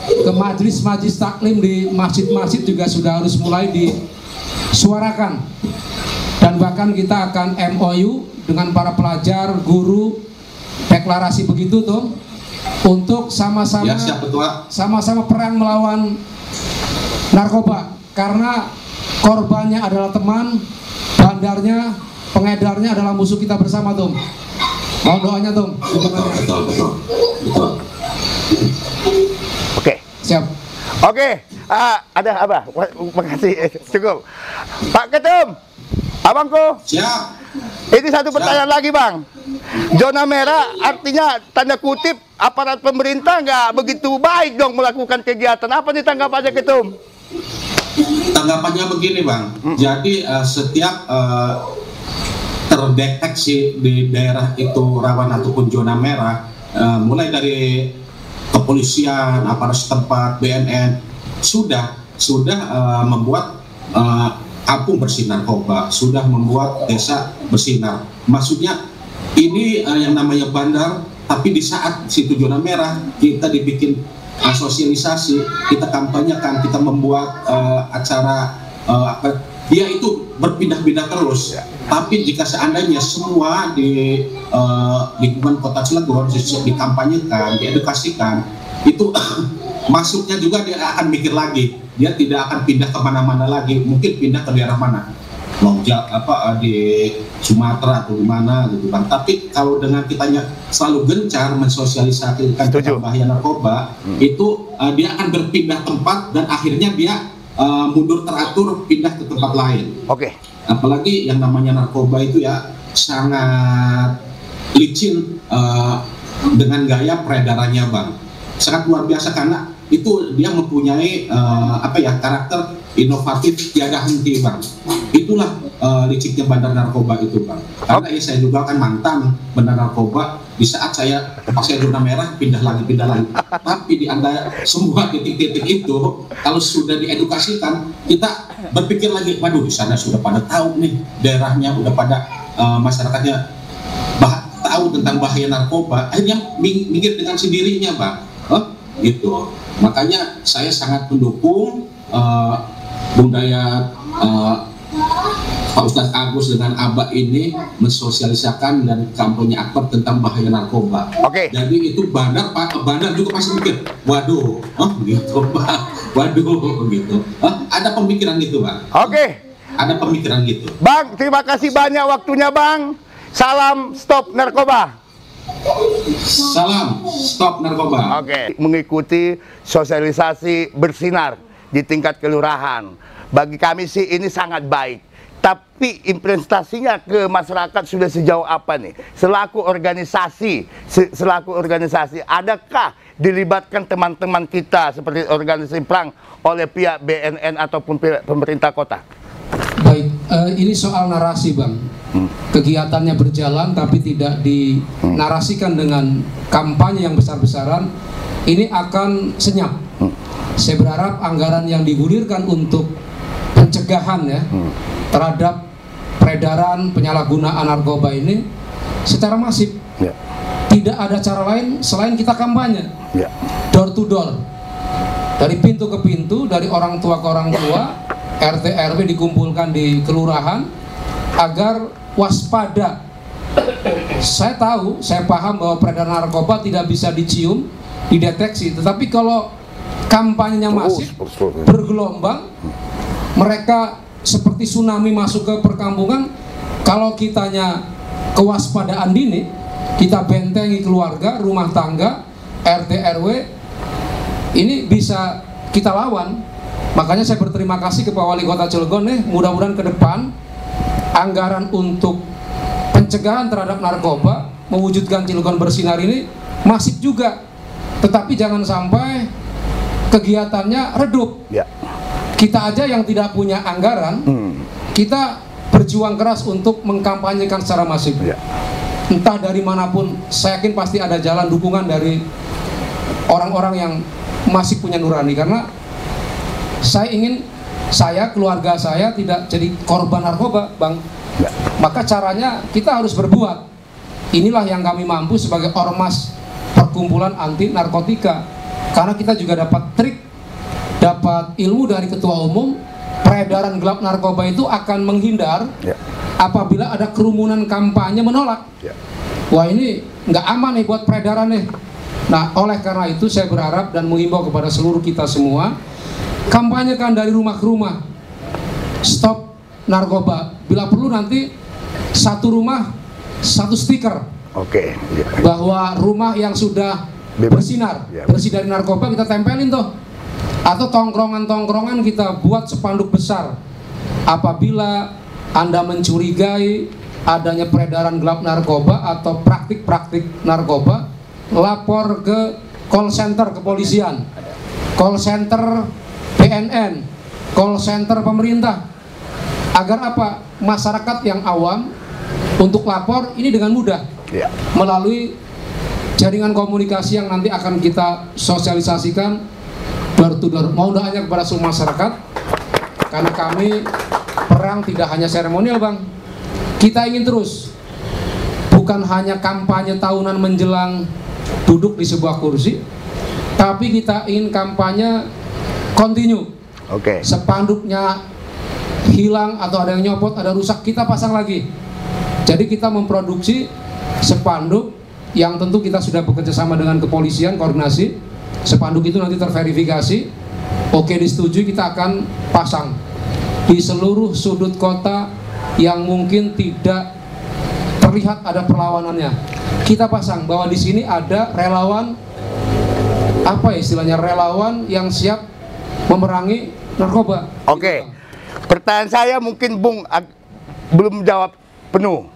ke majlis-majlis taklim di masjid-masjid juga sudah harus mulai disuarakan. Dan bahkan kita akan MOU dengan para pelajar, guru, deklarasi begitu tuh untuk sama-sama
Ya
sama-sama perang melawan narkoba. Karena korbannya adalah teman, bandarnya, pengedarnya adalah musuh kita bersama Tom. Mohon doanya Tom.
Betul betul betul. betul.
Oke.
Siap.
Oke. Ah, ada apa? Terima kasih. Cukup. Pak Ketum. Abangku,
Siap.
ini satu pertanyaan lagi bang. Zona merah artinya tanda kutip aparat pemerintah nggak begitu baik dong melakukan kegiatan. Apa nih tanggapannya Ketum?
Tanggapannya begini bang. Jadi eh, setiap eh, terdeteksi di daerah itu rawan ataupun zona merah, eh, mulai dari kepolisian, aparat setempat, BNN sudah sudah eh, membuat eh, kampung bersih narkoba, sudah membuat desa bersinar. Maksudnya ini eh, yang namanya bandar, tapi di saat situ zona merah kita dibikin uh, sosialisasi, kita kampanyekan, kita membuat uh, acara uh, apa dia itu berpindah-pindah terus. Tapi jika seandainya semua di uh, lingkungan kota Cilegon di- dikampanyekan, diedukasikan, itu masuknya juga dia akan mikir lagi. Dia tidak akan pindah ke mana-mana lagi. Mungkin pindah ke daerah mana? Lonjak apa di Sumatera atau di mana gitu kan. Tapi kalau dengan kitanya selalu gencar mensosialisasikan bahaya narkoba, itu uh, dia akan berpindah tempat dan akhirnya dia uh, mundur teratur pindah ke tempat lain.
Oke.
Apalagi yang namanya narkoba itu ya sangat licin uh, dengan gaya peredarannya bang, sangat luar biasa karena itu dia mempunyai uh, apa ya karakter inovatif tiada henti bang. Itulah uh, liciknya bandar narkoba itu bang. Karena ya, saya juga kan mantan bandar narkoba. Di saat saya pakai zona merah pindah lagi pindah lagi. Tapi di anda semua titik-titik itu kalau sudah diedukasikan kita berpikir lagi, waduh di sana sudah pada tahu nih daerahnya, udah pada uh, masyarakatnya bah tahu tentang bahaya narkoba, akhirnya minggir dengan sendirinya, bang. Hah? gitu. Makanya saya sangat mendukung uh, budaya uh, Pak Ustadz Agus dengan Abah ini mensosialisakan dan kampanye akbar tentang bahaya narkoba.
Oke.
Jadi itu bandar Pak bandar juga pasti mikir, waduh, oh gitu Pak, waduh gitu. Hah? Ada pemikiran gitu Pak,
Oke.
ada pemikiran gitu.
Bang, terima kasih banyak waktunya Bang. Salam stop narkoba.
Salam, stop narkoba.
Oke. Mengikuti sosialisasi bersinar di tingkat kelurahan. Bagi kami sih ini sangat baik. Tapi implementasinya ke masyarakat sudah sejauh apa nih? Selaku organisasi, se- selaku organisasi, adakah dilibatkan teman-teman kita seperti organisasi perang oleh pihak BNN ataupun pihak pemerintah kota?
Baik, eh, ini soal narasi bang. Kegiatannya berjalan tapi tidak dinarasikan dengan kampanye yang besar-besaran. Ini akan senyap. Saya berharap anggaran yang digulirkan untuk pencegahan ya terhadap peredaran penyalahgunaan narkoba ini secara masif.
Ya.
Tidak ada cara lain selain kita kampanye
Ya.
door to door dari pintu ke pintu dari orang tua ke orang tua RT RW dikumpulkan di kelurahan agar waspada saya tahu saya paham bahwa peredaran narkoba tidak bisa dicium dideteksi tetapi kalau kampanyenya masif,
terus.
bergelombang, mereka seperti tsunami masuk ke perkampungan. Kalau kitanya kewaspadaan dini, kita bentengi keluarga, rumah tangga, RT RW, ini bisa kita lawan. Makanya saya berterima kasih ke Pak Wali Kota Cilegon nih, mudah-mudahan ke depan anggaran untuk pencegahan terhadap narkoba mewujudkan Cilegon bersinar ini masif juga. Tetapi jangan sampai kegiatannya redup.
Ya.
Kita aja yang tidak punya anggaran,
Hmm.
kita berjuang keras untuk mengkampanyekan secara masif.
Ya.
Entah dari mana pun, saya yakin pasti ada jalan dukungan dari orang-orang yang masih punya nurani karena saya ingin saya keluarga saya tidak jadi korban narkoba, Bang.
Ya.
Maka caranya kita harus berbuat. Inilah yang kami mampu sebagai ormas perkumpulan anti narkotika. Karena kita juga dapat trik, dapat ilmu dari ketua umum, peredaran gelap narkoba itu akan menghindar
Ya.
apabila ada kerumunan kampanye menolak.
Ya.
Wah ini nggak aman nih buat peredaran nih. Nah oleh karena itu saya berharap dan mengimbau kepada seluruh kita semua kampanyekan dari rumah ke rumah. Stop narkoba. Bila perlu nanti satu rumah satu stiker
Oke. Ya.
bahwa rumah yang sudah
Bebas.
bersinar
Ya.
bersih dari narkoba kita tempelin tuh atau tongkrongan-tongkrongan kita buat sepanduk besar. Apabila anda mencurigai adanya peredaran gelap narkoba atau praktik-praktik narkoba lapor ke call center kepolisian call center BNN call center pemerintah. Agar apa? Masyarakat yang awam untuk lapor ini dengan mudah.
Ya.
melalui jaringan komunikasi yang nanti akan kita sosialisasikan door. Mau doanya kepada semua masyarakat karena kami perang tidak hanya seremonial bang kita ingin terus bukan hanya kampanye tahunan menjelang duduk di sebuah kursi tapi kita ingin kampanye continue
Oke.
sepanduknya hilang atau ada yang nyopot, ada rusak, kita pasang lagi. Jadi kita memproduksi sepanduk yang tentu kita sudah bekerja sama dengan kepolisian koordinasi. Sepanduk itu nanti terverifikasi, oke disetujui kita akan pasang di seluruh sudut kota yang mungkin tidak terlihat ada perlawanannya. Kita pasang bahwa di sini ada relawan apa ya istilahnya relawan yang siap memerangi narkoba.
Oke. Pertanyaan saya mungkin Bung belum jawab penuh.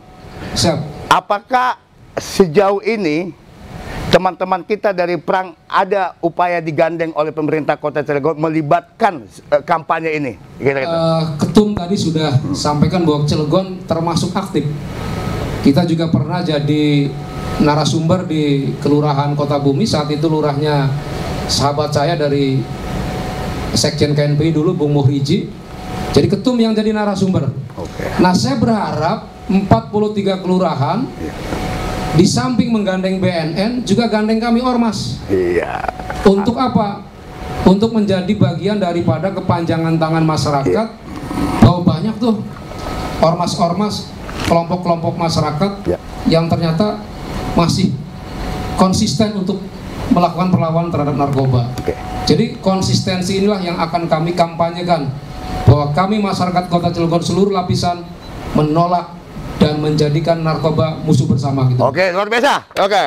Siap.
Apakah sejauh ini teman-teman kita dari perang ada upaya digandeng oleh pemerintah Kota Cilegon melibatkan eh, kampanye ini?
Eh, ketum tadi sudah sampaikan bahwa Cilegon termasuk aktif. Kita juga pernah jadi narasumber di Kelurahan Kota Bumi saat itu lurahnya sahabat saya dari Sekjen KNPI dulu Bung Muhriji. Jadi ketum yang jadi narasumber.
Oke.
Nah, saya berharap 43 kelurahan di samping menggandeng BNN juga gandeng kami ormas.
Iya.
Untuk apa? Untuk menjadi bagian daripada kepanjangan tangan masyarakat bahwa banyak tuh ormas-ormas, kelompok-kelompok masyarakat
Ya.
yang ternyata masih konsisten untuk melakukan perlawanan terhadap narkoba.
Oke.
Jadi konsistensi inilah yang akan kami kampanyekan bahwa kami masyarakat Kota Cilegon seluruh lapisan menolak dan menjadikan narkoba musuh bersama gitu.
Oke, luar biasa. Oke.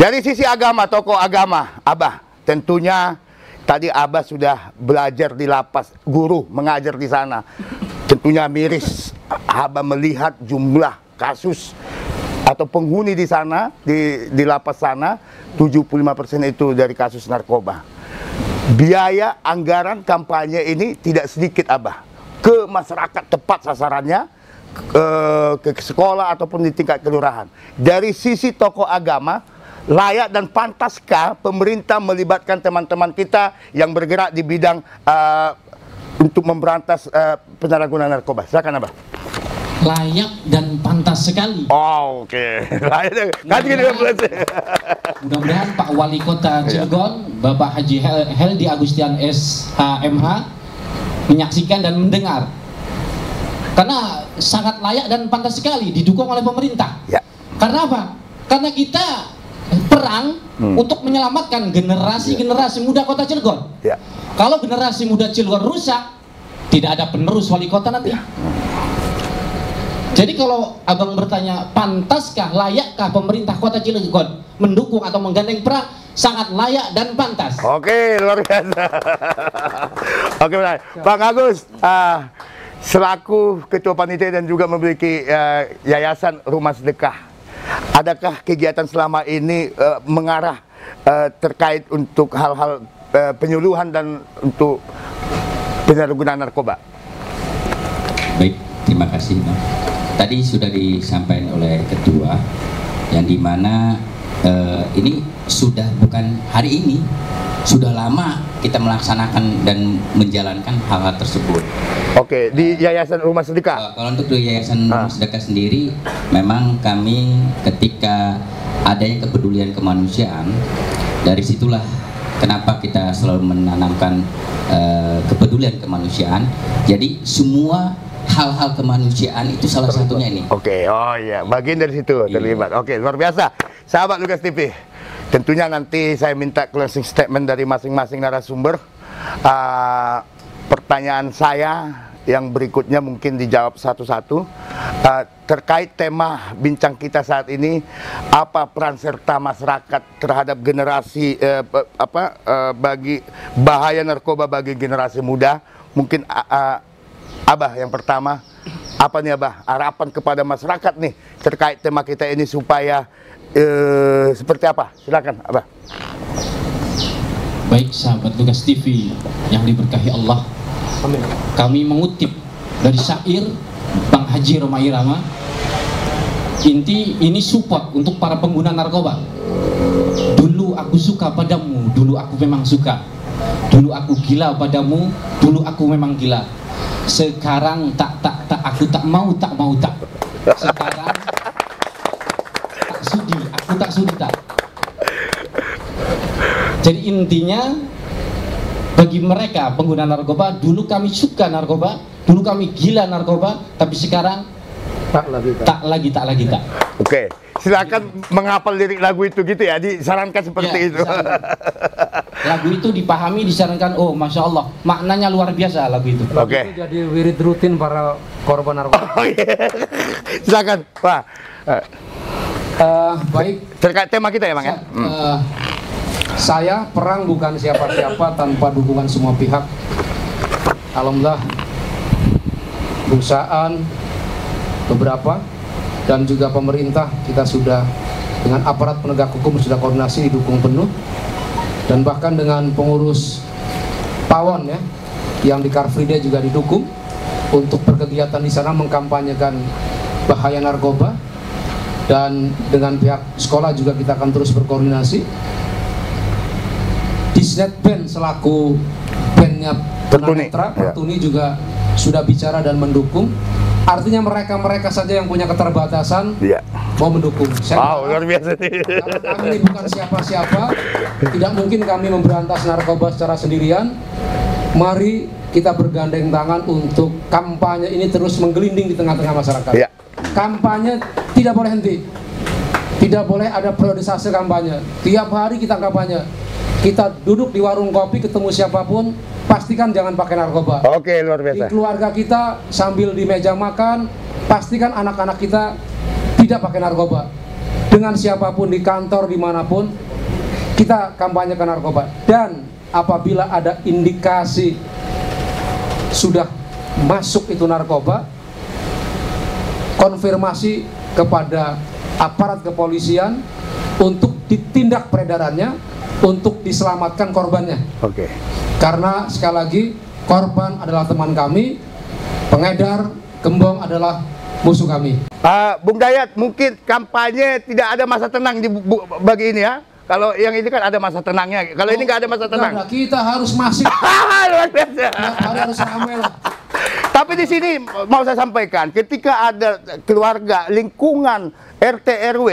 Dari sisi agama, tokoh agama, Abah, tentunya tadi Abah sudah belajar di lapas, guru mengajar di sana. Tentunya miris Abah melihat jumlah kasus atau penghuni di sana di di lapas sana 75% itu dari kasus narkoba. Biaya anggaran kampanye ini tidak sedikit Abah ke masyarakat tepat sasarannya ke, ke sekolah ataupun di tingkat kelurahan. Dari sisi tokoh agama, layak dan pantaskah pemerintah melibatkan teman-teman kita yang bergerak di bidang eh, untuk memberantas eh, penyalahgunaan narkoba? Silakan Abah.
layak dan pantas sekali.
Oh, oke. Layak. Kan gini
Mudah-mudahan Pak Wali Kota Cilegon, Bapak Haji Hel- Heldi Agustian SHMH menyaksikan dan mendengar. Karena sangat layak dan pantas sekali didukung oleh pemerintah.
Ya.
Karena apa? Karena kita perang
Hmm.
untuk menyelamatkan generasi-generasi muda kota Cilegon.
Ya.
Kalau generasi muda Cilegon rusak, tidak ada penerus wali kota nanti. Jadi kalau abang bertanya, pantaskah, layakkah pemerintah kota Cilegon mendukung atau menggandeng perang? Sangat layak dan pantas.
Oke, luar biasa. Oke, baik. Bang Agus, ah, selaku ketua panitia dan juga memiliki eh, yayasan rumah sedekah, adakah kegiatan selama ini eh, mengarah eh, terkait untuk hal-hal eh, penyuluhan dan untuk penyalahgunaan narkoba?
Baik, terima kasih. Tadi sudah disampaikan oleh ketua yang di mana eh, ini sudah bukan hari ini, sudah lama kita melaksanakan dan menjalankan hal-hal tersebut.
Oke, di yayasan rumah sedekah.
Kalau untuk di Yayasan
Ah.
Rumah Sedekah sendiri, memang kami ketika adanya kepedulian kemanusiaan, dari situlah kenapa kita selalu menanamkan uh, kepedulian kemanusiaan. Jadi semua hal-hal kemanusiaan itu salah satunya ini.
Oke, oh iya, bagian dari situ
Iya.
terlibat. Oke, luar biasa. Sahabat Lukas TV, tentunya nanti saya minta closing statement dari masing-masing narasumber. Ah, pertanyaan saya yang berikutnya mungkin dijawab satu-satu. Ah, terkait tema bincang kita saat ini apa peran serta masyarakat terhadap generasi pe- apa eh, bagi bahaya narkoba bagi generasi muda? Mungkin ah, ah, Abah yang pertama, apa nih Abah? Harapan kepada masyarakat nih terkait tema kita ini supaya eh, seperti apa? Silakan Abah.
Baik sahabat Lukas TV yang diberkahi Allah. Kami mengutip dari syair Bang Haji Roma Irama. Inti ini support untuk para pengguna narkoba. Dulu aku suka padamu, dulu aku memang suka. Dulu aku gila padamu, dulu aku memang gila. Sekarang tak tak tak aku tak mau tak mau tak. Sekarang tak sudi tak. Jadi intinya bagi mereka pengguna narkoba, dulu kami suka narkoba, dulu kami gila narkoba, tapi sekarang
Tak lagi tak.
tak lagi tak lagi tak.
Oke, silakan menghafal lirik lagu itu gitu ya, disarankan seperti
Ya,
itu.
disarankan. Lagu itu dipahami, disarankan, oh masya Allah, maknanya luar biasa lagu itu.
Oke.
Itu jadi wirid rutin para korban narkoba.
Oh iya. silakan, Pak. Eh,
baik,
terkait tema kita ya, Bang ya. Hmm.
Eh, saya perang bukan siapa-siapa tanpa dukungan semua pihak. Alhamdulillah perusahaan beberapa dan juga pemerintah kita sudah dengan aparat penegak hukum sudah koordinasi didukung penuh dan bahkan dengan pengurus pawon ya yang di Car Free Day juga didukung untuk berkegiatan di sana mengkampanyekan bahaya narkoba dan dengan pihak sekolah juga kita akan terus berkoordinasi Disnet Band selaku bandnya
Pertuni,
Tunanetra,
ya.
Pertuni juga sudah bicara dan mendukung artinya mereka-mereka saja yang punya keterbatasan
Iya.
mau mendukung saya
Wow, luar biasa nih.
karena kami ini bukan siapa-siapa tidak mungkin kami memberantas narkoba secara sendirian mari kita bergandeng tangan untuk kampanye ini terus menggelinding di tengah-tengah masyarakat
Iya.
kampanye tidak boleh henti. Tidak boleh ada periodisasi kampanye. Tiap hari kita kampanye. Kita duduk di warung kopi ketemu siapa pun pastikan jangan pakai narkoba.
Oke, luar
di
biasa.
keluarga kita sambil di meja makan pastikan anak-anak kita tidak pakai narkoba. Dengan siapa pun di kantor di mana pun kita kampanyekan narkoba. Dan apabila ada indikasi sudah masuk itu narkoba konfirmasi kepada aparat kepolisian untuk ditindak peredarannya untuk diselamatkan korbannya
Oke.
karena sekali lagi korban adalah teman kami, pengedar gembong adalah musuh kami.
Ah, Bung Dayat, mungkin kampanye tidak ada masa tenang di bu- bagi ini ya. Kalau yang ini kan ada masa tenangnya. Kalau ini nggak ada masa tenang.
kita harus hari harus ramai lah.
Tapi di sini mau saya sampaikan, ketika ada keluarga, lingkungan RT RW,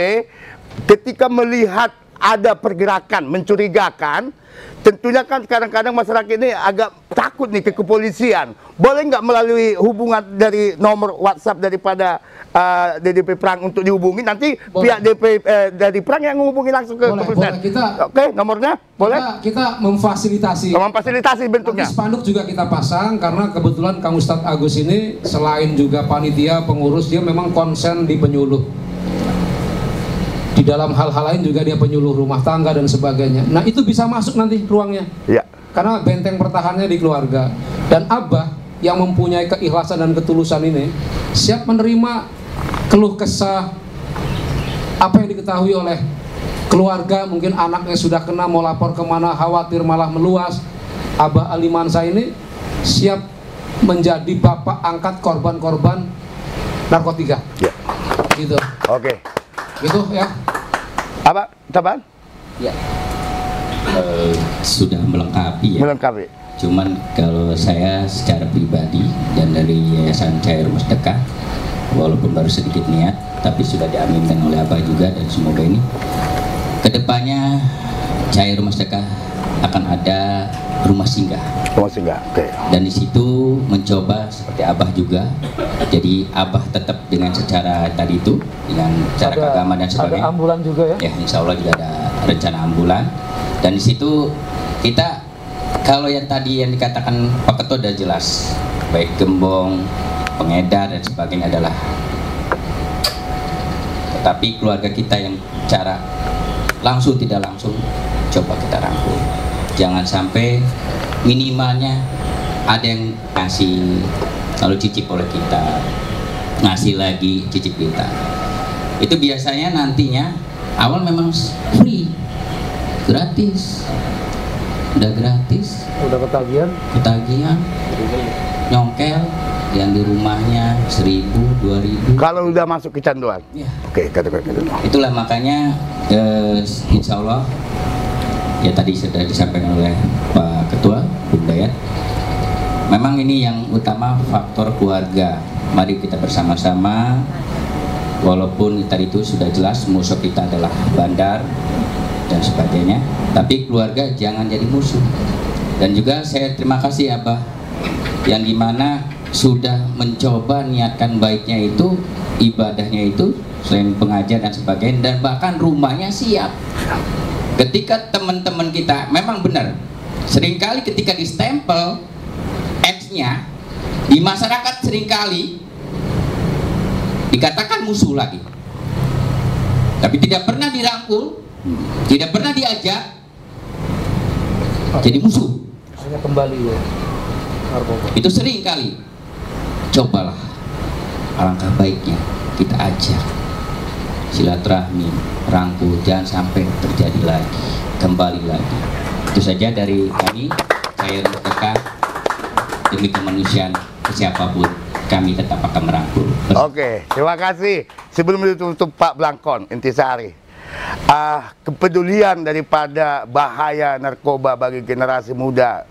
ketika melihat ada pergerakan mencurigakan, tentunya kan kadang-kadang masyarakat ini agak takut nih ke kepolisian. Boleh nggak melalui hubungan dari nomor WhatsApp daripada uh, DDP Perang untuk dihubungi? Nanti
Boleh.
pihak DP eh, dari Perang yang menghubungi langsung ke
Boleh,
kepolisian.
boleh. Kita-
Oke, nomornya boleh?
Kita, kita memfasilitasi.
Memfasilitasi bentuknya.
Nanti spanduk juga kita pasang karena kebetulan Kang Ustadz Agus ini selain juga panitia pengurus dia memang konsen di penyuluh. Di dalam hal-hal lain juga dia penyuluh rumah tangga dan sebagainya. Nah itu bisa masuk nanti ruangnya
Ya.
karena benteng pertahanannya di keluarga dan abah yang mempunyai keikhlasan dan ketulusan ini siap menerima keluh kesah apa yang diketahui oleh keluarga mungkin anaknya sudah kena mau lapor ke mana khawatir malah meluas abah alimansa ini siap menjadi bapak angkat korban-korban narkotika
Ya.
gitu
Oke.
Gitu ya
Apa? Taban?
Ya. Eh, sudah melengkapi ya.
Melengkapi.
Cuman kalau saya secara pribadi dan dari Yayasan Cair Sedekah, walaupun baru sedikit niat, tapi sudah diaminkan oleh Abah juga dan semoga ini ke depannya Cair Sedekah akan ada rumah singgah
Oh, sehingga. Oke.
dan di situ mencoba seperti Abah juga jadi Abah tetap dengan secara tadi itu dengan cara keagamaan dan sebagainya.
ambulan juga ya?
Ya insya Allah juga ada rencana ambulan. Dan di situ kita kalau yang tadi yang dikatakan Pak Ketua sudah jelas. Baik gembong pengedar dan sebagainya adalah. Tetapi keluarga kita yang cara langsung tidak langsung coba kita rangkul jangan sampai minimalnya ada yang ngasih lalu cicip oleh kita ngasih lagi cicip kita. Itu biasanya nantinya awal memang free gratis. Udah gratis.
Udah ketagihan?
Ketagihan. Nyongkel yang di rumahnya seribu dua ribu.
Kalau udah masuk kecanduan.
ya
Oke, kata-kata dulu.
itulah makanya eh, insya Allah ya tadi sudah disampaikan oleh Pak Ketua Bung Dayat memang ini yang utama faktor keluarga. Mari kita bersama-sama. Walaupun tadi itu sudah jelas musuh kita adalah bandar dan sebagainya. Tapi keluarga jangan jadi musuh. Dan juga saya terima kasih Abah. Yang di mana sudah mencoba niatkan baiknya itu ibadahnya itu selain pengajar dan sebagainya dan bahkan rumahnya siap. Ketika teman-teman kita memang benar sering kali ketika di X-nya di masyarakat sering kali dikatakan musuh lagi. Tapi tidak pernah dirangkul tidak pernah diajak jadi musuh.
Hanya kembali ya narkoba.
Itu sering kali cobalah alangkah baiknya kita ajak silaturahmi rangkul jangan sampai terjadi lagi kembali lagi. Itu saja dari kami. Saya Mustaka demi kemanusiaan ke siapa pun kami tetap akan merangkul
Oke, terima kasih. Sebelum ditutup Pak Blangkon, Intisari. Ah, kepedulian daripada bahaya narkoba bagi generasi muda,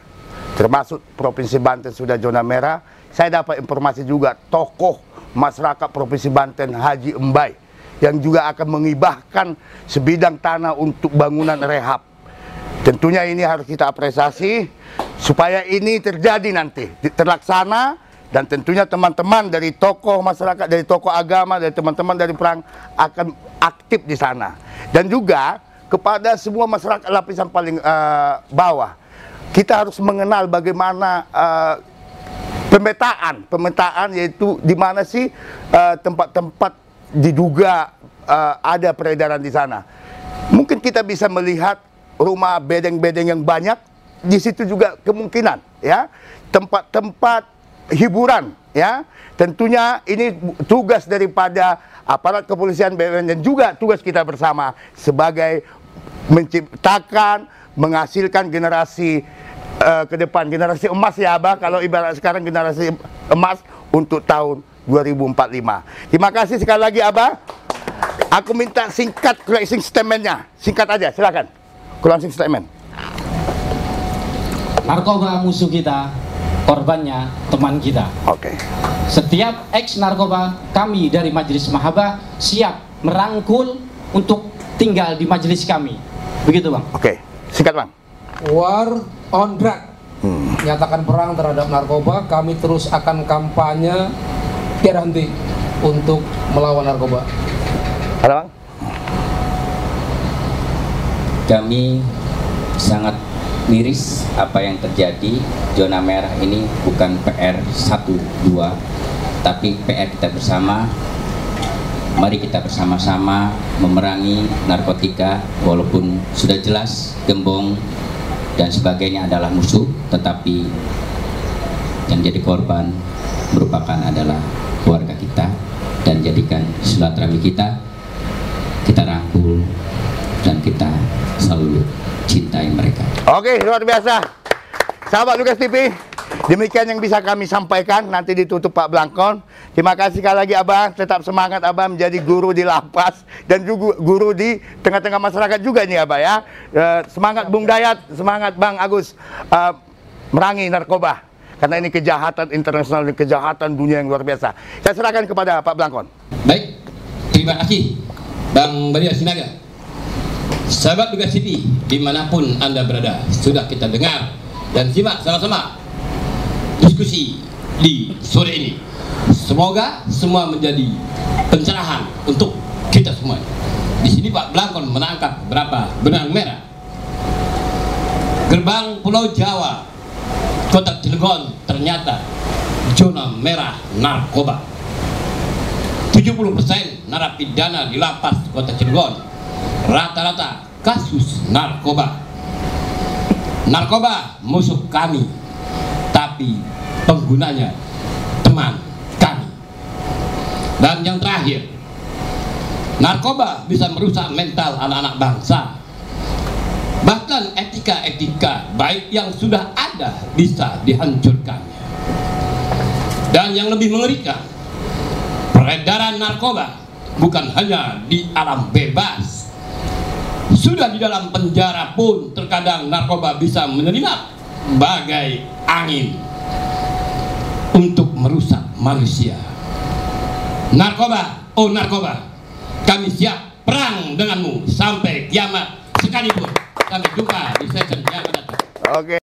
termasuk Provinsi Banten sudah zona merah. Saya dapat informasi juga tokoh masyarakat Provinsi Banten Haji Embai yang juga akan mengibahkan sebidang tanah untuk bangunan rehab. Tentunya ini harus kita apresiasi supaya ini terjadi nanti, terlaksana dan tentunya teman-teman dari tokoh masyarakat, dari tokoh agama, dari teman-teman dari perang akan aktif di sana. Dan juga kepada semua masyarakat lapisan paling eh, bawah, kita harus mengenal bagaimana eh, pemetaan, pemetaan yaitu di mana sih eh, tempat-tempat diduga eh, ada peredaran di sana. Mungkin kita bisa melihat rumah bedeng-bedeng yang banyak, di situ juga kemungkinan ya tempat-tempat hiburan ya. Tentunya ini tugas daripada aparat kepolisian BNN dan juga tugas kita bersama sebagai menciptakan, menghasilkan generasi eh, ke depan generasi emas ya Abah kalau ibarat sekarang generasi emas untuk tahun 2045. Terima kasih sekali lagi Abah. Aku minta singkat closing statementnya. Singkat aja, silakan. Closing statement.
Narkoba musuh kita, korbannya teman kita.
Oke.
Setiap ex narkoba kami dari Majelis Mahabah siap merangkul untuk tinggal di majelis kami. Begitu bang.
Oke. Singkat Bang.
war on drug. Nyatakan perang terhadap narkoba, kami terus akan kampanye tiada henti untuk melawan narkoba.
Ada bang?
Kami sangat miris apa yang terjadi. Zona merah ini bukan PR 1 2 tapi PR kita bersama. Mari kita bersama-sama memerangi narkotika walaupun sudah jelas gembong dan sebagainya adalah musuh tetapi yang jadi korban merupakan adalah keluarga kita dan jadikan silaturahmi kita kita rangkul dan kita selalu cintai mereka.
Oke, luar biasa. Sahabat Lukas TV, demikian yang bisa kami sampaikan. Nanti ditutup Pak Blangkon. Terima kasih sekali lagi Abang. Tetap semangat Abang menjadi guru di lapas dan juga guru di tengah-tengah masyarakat juga nih Abang ya. Eh, semangat Bung Dayat, semangat Bang Agus eh, merangi narkoba. Karena ini kejahatan internasional dan kejahatan dunia yang luar biasa. Saya serahkan kepada Pak Blangkon.
Baik, terima kasih Bang Maria Sinaga. Sahabat Tugas TV, di mana pun Anda berada, sudah kita dengar dan simak sama-sama diskusi di sore ini. Semoga semua menjadi pencerahan untuk kita semua. Di sini Pak Blangkon menangkap berapa benang merah. Gerbang Pulau Jawa, Kota Cilegon ternyata zona merah narkoba. 70% narapidana di lapas kota Cilegon rata-rata kasus narkoba. Narkoba musuh kami tapi penggunanya teman kami. Dan yang terakhir narkoba bisa merusak mental anak-anak bangsa. Bahkan etika-etika baik yang sudah ada bisa dihancurkannya dan yang lebih mengerikan peredaran narkoba bukan hanya di alam bebas sudah di dalam penjara pun terkadang narkoba bisa menyelinap bagai angin untuk merusak manusia. Narkoba oh narkoba kami siap perang denganmu sampai kiamat sekalipun. Sampai jumpa di session yang akan datang.
Oke.